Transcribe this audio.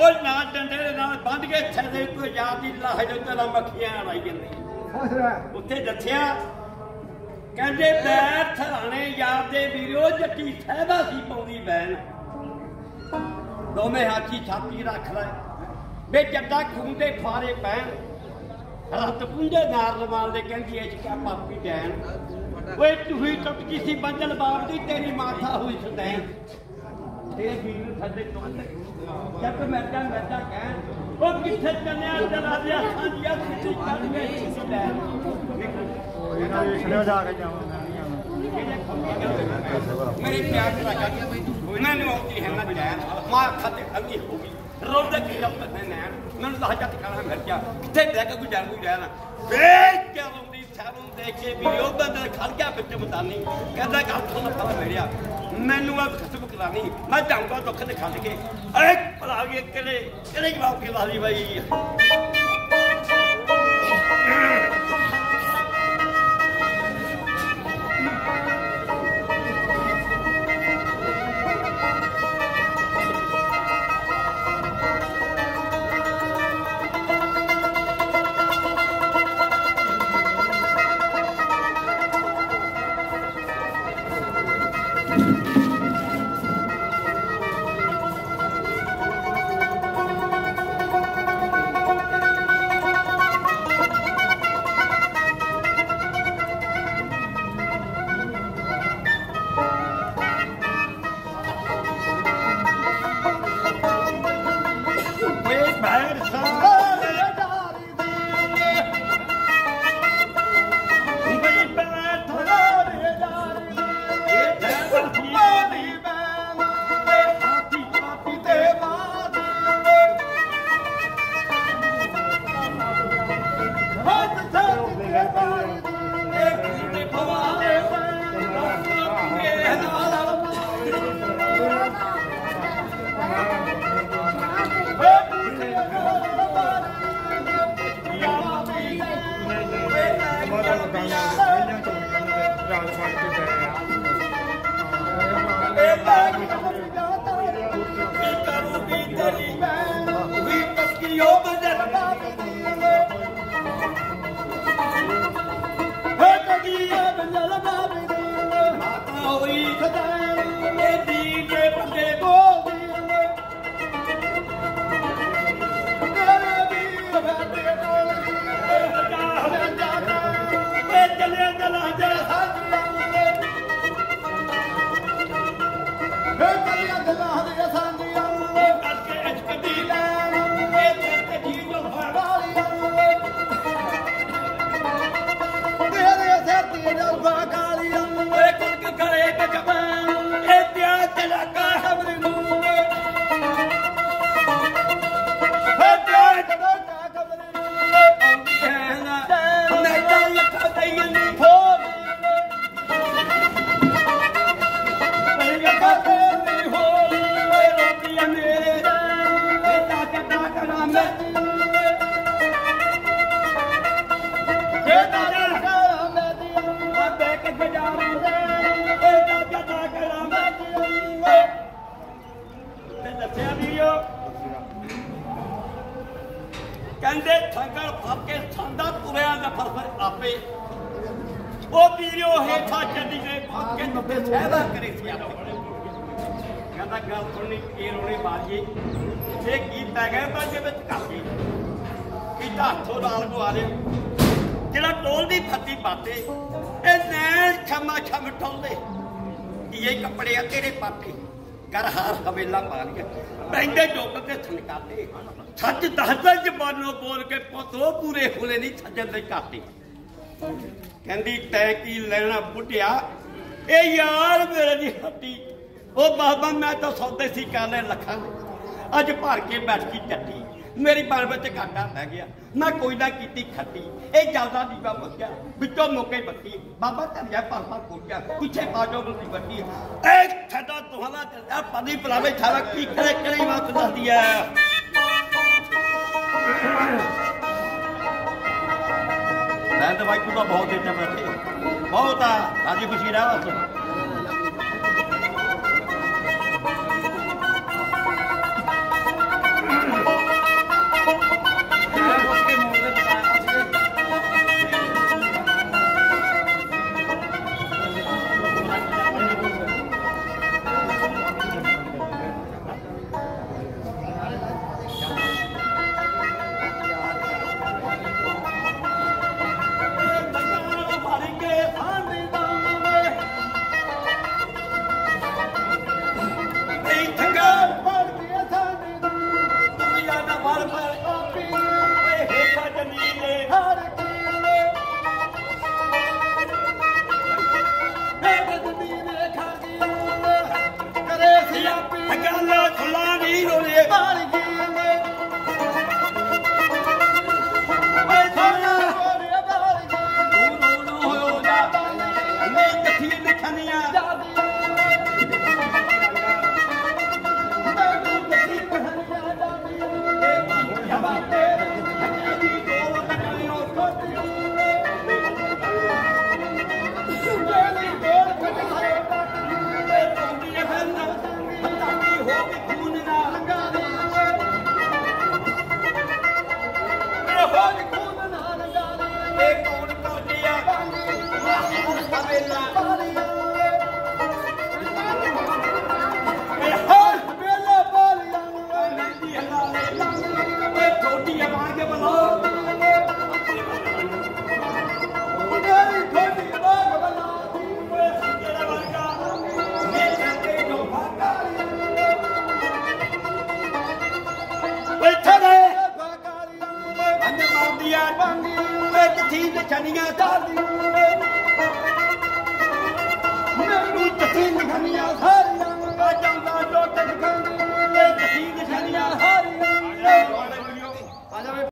ਉਹ ਨਾ ਡੰਡੇ ਦੇ ਨਾਲ ਬੰਦ ਕੇ ਥੱਲੇ ਕੋਈ ਯਾਦ ਦੀ ਲਾਹ ਜੋ ਤੇਰਾ ਮੱਖੀਆਂ ਆਈ ਜਾਂਦੀ। ਉੱਥੇ ਦੱਸਿਆ ਕਹਿੰਦੇ ਬੈਠ ਥਰਾਣੇ ਯਾਦ ਦੇ ਵੀਰੋ ਜੱਟੀ ਸਹਿਬਾ ਸੀ ਪਾਉਂਦੀ ਬੈਨ। ਦੋਵੇਂ ਹਾਥੀ ਛਾਤੀ ਰੱਖ ਲੈ। ਵੇ ਜੱਟਾ ਖੂਨ ਦੇ ਫਾਰੇ ਪੈਣ। ਰੱਤ ਪੁੰਜੇ ਨਾਰ ਲਵਾਲ ਦੇ ਕਹਿੰਦੀ ਐ ਕਿਆ ਪਾਪੀ ਡੈਣ। ਓਏ ਤੂੰ ਟੁੱਟ ਗਈ ਸੀ ਬੰਜਲ ਬਾਪ ਦੀ ਤੇਰੀ ਮਾਥਾ ਹੋਈ ਸਦੈਣ। ਤੇਰੇ ਵੀਰ ਨੂੰ ਥੱਲੇ ਟੁੱਟ ਜਦ ਮੈਂ ਤਾਂ ਮੈਂ ਤਾਂ ਕਹਿ ਉਹ ਕਿੱਥੇ ਚੱਲਿਆ ਚਲਾ ਦਿਆ ਸਾਂਝੀਆਂ ਸਿੱਧੀ ਕਰ ਗਈ ਸੀ ਡੈਣ ਇਹਨਾਂ ਵੇਖ ਲਿਓ ਜਾ ਕੇ ਜਾਵਾਂ ਮੈਂ ਮੇਰੇ ਪਿਆਰ ਦਾ ਲੱਗਾ ਇਹਨਾਂ ਨੂੰ ਆਉਂਦੀ ਹੈ। ਨਾ ਜੈਨ ਮਾਂ ਖਾਤੇ ਅੰਗੀ ਹੋ ਗਈ। ਰੋਂਦੇ ਕੀ ਜਬ ਤੱਕ ਨੈਣ। ਮੈਨੂੰ ਤਾਂ ਹਜਤ ਖਾਣਾ ਮਿਲ ਗਿਆ ਕਿੱਥੇ ਬਹਿ ਕੇ ਗੁਜ਼ਾਰ ਨੂੰ ਜਾਣਾ ਵੇਖ ਕੇ ਰੋਂਦੀ ਸਾਨੂੰ ਦੇਖ ਕੇ ਵੀ ਉਹ ਬੰਦਾ ਖੜ ਗਿਆ ਵਿੱਚ ਮਤਾਨੀ ਕਹਿੰਦਾ ਗੱਲ ਤੋਂ ਪਤਾ ਮਿਲਿਆ ਮੈਨੂੰ ਆ ਖਤਮ ਕਰਾਣੀ ਮੈਂ ਜਾਊਂਗਾ ਦੁੱਖ ਦੇ ਖੱਲ ਕੇ। ਏ ਭਲਾ ਵੀ ਕਿਹੜੇ ਕਿਹੜੇ ਜਵਾਬ ਕੇ ਵਾਲੀ ਬਾਈ। ਓਏ ਬੈਰ ਸਾਰੇ Yeah, yeah, yeah. ਕਹਿੰਦੇ ਠੰਗਲ ਫੜ ਕੇ ਸੰਦਾ ਤੁਰਿਆ ਦਾ ਫਰਫਰ ਆਪੇ। ਉਹ ਵੀਰੋ ਹੇਠਾ ਚੱਲੀ ਗਏ, ਫੜ ਨੱਬੇ ਸਹਿਦਾ ਕਰੇ ਸੀ ਆਪੇ। ਕਹਿੰਦਾ, ਗੱਲ ਸੁਣਨੀ ਇਹ ਰੋਣੇ ਬਾਜੀ? ਇਹ ਗੀਤ ਪੈ ਗਿਆ ਤਾਂ ਦੇ ਵਿੱਚ ਕਾਫੀ ਕੀਤਾ ਹੱਥੋਂ ਨਾਲ ਗਵਾ ਲਿਆ। ਜਿਹੜਾ ਟੋਲ ਦੀ ਫੱਤੀ ਪਾਤੇ, ਇਹ ਨੈਣ ਛਮਾ ਛਮ ਟੋਲਦੇ ਇਹ ਕੱਪੜੇ ਆ ਤੇਰੇ ਪਾਤੇ। ਕਰ ਹਾਰ ਹਵੇਲਾ ਪਾ ਲਿਆ। ਪੈਂਦੇ ਡੁੱਬ ਕੇ ਥਨਕਾਤੇ ਸੱਚ ਦੱਸਦਾ ਜ਼ਬਾਨੋਂ ਬੋਲ ਕੇ ਪੁੱਤੋ ਪੂਰੇ ਹੋਲੇ ਨਹੀਂ ਸੱਜਣ ਦੇ ਕਾਤੇ ਕਹਿੰਦੀ, ਤੈ ਕੀ ਲੈਣਾ ਬੁੱਢਿਆ ਇਹ ਯਾਰ ਮੇਰੇ ਦੀ ਹੱਟੀ। ਉਹ ਬਾਬਾ, ਮੈਂ ਤਾਂ ਸੌਦੇ ਸੀ ਕਾਲੇ ਲੱਖਾਂ ਦੇ। ਅੱਜ ਭਰ ਕੇ ਬੈਠ ਗਈ ਟੱਟੀ ਮੇਰੀ ਬਲ ਵਿੱਚ ਘਾਟਾ ਪੈ ਗਿਆ। ਮੈਂ ਕੋਈ ਨਾ ਕੀਤੀ ਖੱਟੀ। ਇਹ ਜਲਦਾ ਦੀਵਾ ਮੁੱਕਿਆ ਵਿੱਚੋਂ ਮੌਕੇ ਬੱਤੀ। ਬਾਬਾ ਧਰਿਆ ਪਰ ਪਰ ਕੋਟਿਆ ਪਿੱਛੇ ਬਾਜੋ ਬੁੱਤੀ ਬੱਤੀ। ਇਹ ਛੱਡਾ ਤੁਹਾਡਾ ਚੱਲਦਾ ਪਦੀ ਪਲਾਵੇ ਛਾਵਾ ਕੀ ਕਰੇ ਕਰੇ ਵਕਤ ਦੱਸਦੀ ਐ ਮੈਂ ਤਾਂ ਬਾਈ ਤੂੰ ਤਾਂ ਬਹੁਤ ਦੇਰ ਬੈਠੇ। ਬਹੁਤ ਆ। ਰਾਜੀ ਖੁਸ਼ੀ ਰਹਿ ਬਸ ਨਿਸ਼ਾਨੀਆਂ ਸਾਰੀ ਮੈਨੂੰ ਜੱਫੀ ਨਿਖਾਨੀਆਂ ਸਾਰੀਆਂ ਆ ਜਾਂਦਾ ਲੋਟ ਕਹਿੰਦਾ